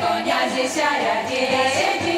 konia dziesiara dzieje